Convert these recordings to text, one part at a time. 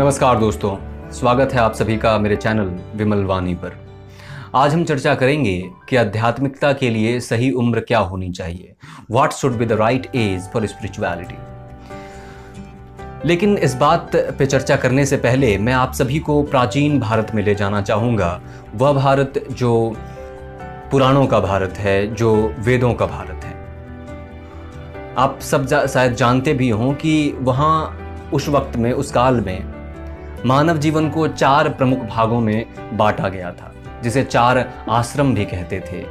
नमस्कार दोस्तों स्वागत है आप सभी का मेरे चैनल विमल वाणी पर। आज हम चर्चा करेंगे कि आध्यात्मिकता के लिए सही उम्र क्या होनी चाहिए। What should be the right age for spirituality लेकिन इस बात पे चर्चा करने से पहले मैं आप सभी को प्राचीन भारत में ले जाना चाहूँगा। वह भारत जो पुराणों का भारत है जो वेदों का भारत है। आप सब जा, शायद जानते भी हों कि वहाँ उस वक्त में उस काल में मानव जीवन को चार प्रमुख भागों में बांटा गया था, जिसे चार आश्रम भी कहते थे।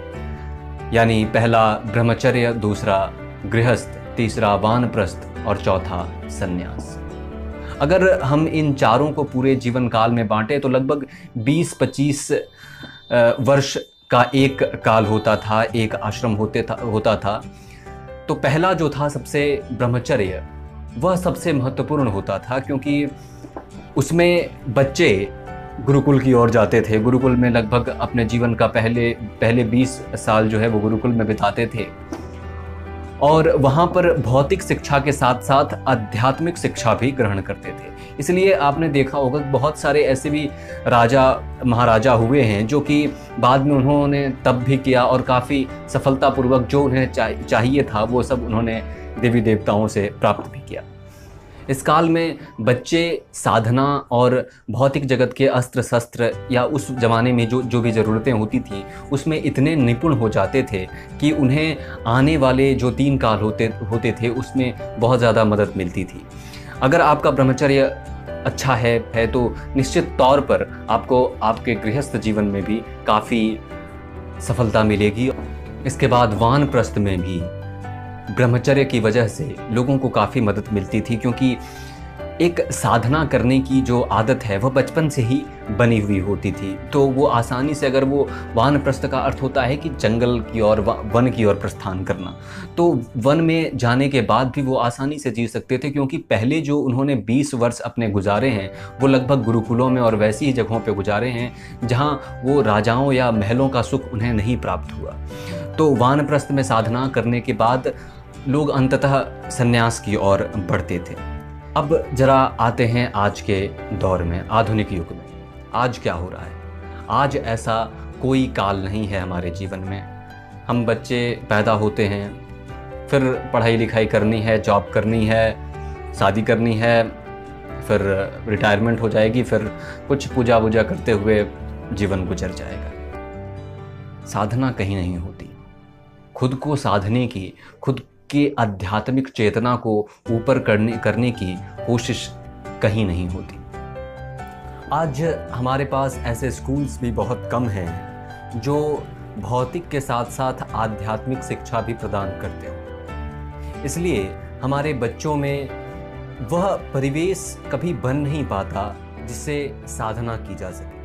यानी पहला ब्रह्मचर्य, दूसरा गृहस्थ, तीसरा वानप्रस्थ और चौथा सन्यास। अगर हम इन चारों को पूरे जीवन काल में बांटे तो लगभग 20-25 वर्ष का एक काल होता था, एक आश्रम होते था, होता था। तो पहला जो था सबसे ब्रह्मचर्य, वह सबसे महत्वपूर्ण होता था, क्योंकि उसमें बच्चे गुरुकुल की ओर जाते थे। गुरुकुल में लगभग अपने जीवन का पहले पहले 20 साल जो है वो गुरुकुल में बिताते थे। और वहाँ पर भौतिक शिक्षा के साथ साथ आध्यात्मिक शिक्षा भी ग्रहण करते थे। इसलिए आपने देखा होगा बहुत सारे ऐसे भी राजा, महाराजा हुए हैं जो कि बाद में उन्होंने तब भी किया और काफ़ी सफलतापूर्वक जो उन्हें चाहिए था वो सब उन्होंने देवी देवताओं से प्राप्त भी किया। इस काल में बच्चे साधना और भौतिक जगत के अस्त्र शस्त्र या उस ज़माने में जो जो भी ज़रूरतें होती थी, उसमें इतने निपुण हो जाते थे कि उन्हें आने वाले जो तीन काल होते होते थे, उसमें बहुत ज़्यादा मदद मिलती थी। अगर आपका ब्रह्मचर्य अच्छा है है तो निश्चित तौर पर आपको आपके गृहस्थ जीवन में भी काफ़ी सफलता मिलेगी। इसके बाद वानप्रस्थ में भी ब्रह्मचर्य की वजह से लोगों को काफ़ी मदद मिलती थी, क्योंकि एक साधना करने की जो आदत है, वह बचपन से ही बनी हुई होती थी। तो वो आसानी से अगर वो वानप्रस्थ का अर्थ होता है कि जंगल की ओर, वन की ओर प्रस्थान करना तो वन में जाने के बाद भी वो आसानी से जी सकते थे, क्योंकि पहले जो उन्होंने 20 वर्ष अपने गुजारे हैं, वो लगभग गुरुकुलों में और वैसी ही जगहों पर गुजारे हैं, जहाँ वो राजाओं या महलों का सुख उन्हें नहीं प्राप्त हुआ। तो वानप्रस्थ में साधना करने के बाद लोग अंततः संन्यास की ओर बढ़ते थे। अब जरा आते हैं आज के दौर में, आधुनिक युग में। आज क्या हो रहा है? आज ऐसा कोई काल नहीं है हमारे जीवन में। हम बच्चे पैदा होते हैं, फिर पढ़ाई लिखाई करनी है, जॉब करनी है, शादी करनी है, फिर रिटायरमेंट हो जाएगी, फिर कुछ पूजा वूजा करते हुए जीवन गुजर जाएगा। साधना कहीं नहीं होती। खुद को साधने की, खुद की आध्यात्मिक चेतना को ऊपर करने करने की कोशिश कहीं नहीं होती। आज हमारे पास ऐसे स्कूल्स भी बहुत कम हैं, जो भौतिक के साथ साथ आध्यात्मिक शिक्षा भी प्रदान करते हो। इसलिए हमारे बच्चों में वह परिवेश कभी बन नहीं पाता जिससे साधना की जा सके।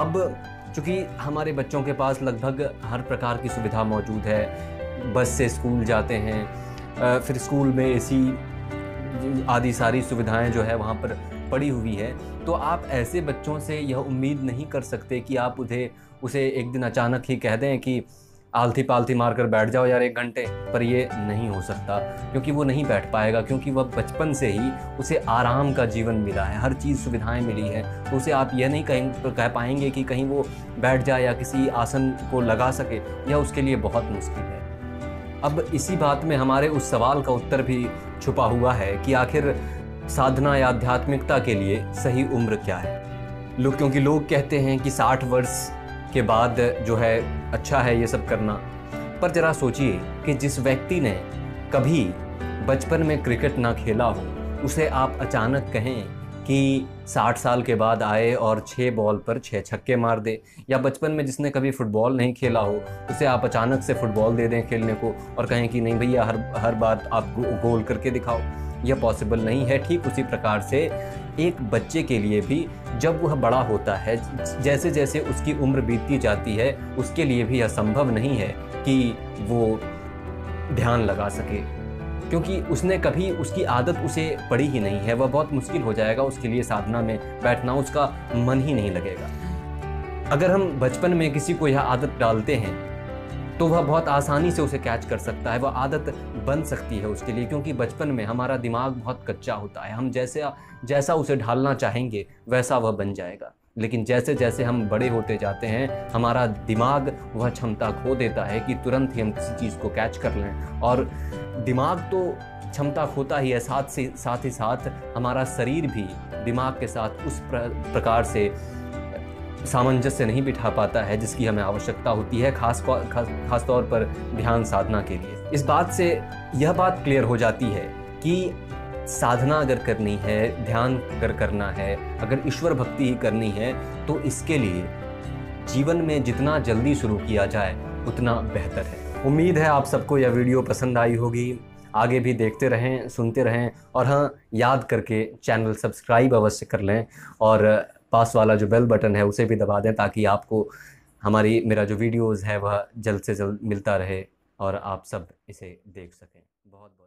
अब चूँकि हमारे बच्चों के पास लगभग हर प्रकार की सुविधा मौजूद है बस से स्कूल जाते हैं फिर स्कूल में एसी आदि सारी सुविधाएँ जो है वहाँ पर पड़ी हुई है। तो आप ऐसे बच्चों से यह उम्मीद नहीं कर सकते कि आप उन्हें, उसे एक दिन अचानक ही कह दें कि आलथी पालथी मार कर बैठ जाओ यार एक घंटे, पर ये नहीं हो सकता, क्योंकि वो नहीं बैठ पाएगा, क्योंकि वह बचपन से ही उसे आराम का जीवन मिला है, हर चीज़ सुविधाएँ मिली है। तो उसे आप यह नहीं कहें कह पाएँगे कि कहीं वो बैठ जाए या किसी आसन को लगा सके, यह उसके लिए बहुत मुश्किल है। अब इसी बात में हमारे उस सवाल का उत्तर भी छुपा हुआ है कि आखिर साधना या आध्यात्मिकता के लिए सही उम्र क्या है? लोग, क्योंकि लोग कहते हैं कि साठ वर्ष के बाद जो है अच्छा है ये सब करना। पर ज़रा सोचिए कि जिस व्यक्ति ने कभी बचपन में क्रिकेट ना खेला हो, उसे आप अचानक कहें कि 60 साल के बाद आए और छः बॉल पर छः छक्के मार दे। या बचपन में जिसने कभी फुटबॉल नहीं खेला हो, उसे आप अचानक से फुटबॉल दे दें खेलने को और कहें कि नहीं भैया, हर हर बात आप गोल करके दिखाओ। यह पॉसिबल नहीं है। ठीक उसी प्रकार से एक बच्चे के लिए भी जब वह बड़ा होता है, जैसे जैसे उसकी उम्र बीतती जाती है, उसके लिए भी यह संभव नहीं है कि वो ध्यान लगा सके। क्योंकि उसने कभी उसकी आदत उसे पड़ी ही नहीं है। वह बहुत मुश्किल हो जाएगा उसके लिए साधना में बैठना, उसका मन ही नहीं लगेगा। अगर हम बचपन में किसी को यह आदत डालते हैं तो वह बहुत आसानी से उसे कैच कर सकता है। वह आदत बन सकती है उसके लिए, क्योंकि बचपन में हमारा दिमाग बहुत कच्चा होता है। हम जैसे, जैसा उसे ढालना चाहेंगे, वैसा वह बन जाएगा। लेकिन जैसे जैसे हम बड़े होते जाते हैं, हमारा दिमाग वह क्षमता खो देता है कि तुरंत ही हम किसी चीज़ को कैच कर लें। और दिमाग तो क्षमता खोता ही है साथ से साथ ही साथ हमारा शरीर भी दिमाग के साथ उस प्र, प्रकार से सामंजस्य नहीं बिठा पाता है जिसकी हमें आवश्यकता होती है खास खास खास तौर पर ध्यान साधना के लिए। इस बात से यह बात क्लियर हो जाती है कि साधना अगर करनी है ध्यान अगर करना है अगर ईश्वर भक्ति ही करनी है तो इसके लिए जीवन में जितना जल्दी शुरू किया जाए उतना बेहतर है। उम्मीद है आप सबको यह वीडियो पसंद आई होगी। आगे भी देखते रहें, सुनते रहें और हाँ याद करके चैनल सब्सक्राइब अवश्य कर लें और पास वाला जो बेल बटन है उसे भी दबा दें ताकि आपको हमारी, मेरा जो वीडियोज़ है वह जल्द से जल्द मिलता रहे और आप सब इसे देख सकें। बहुत बहुत